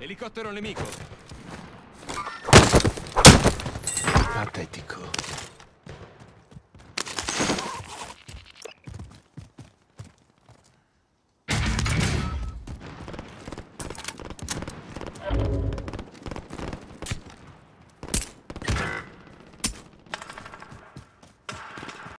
Elicottero nemico. Patetico.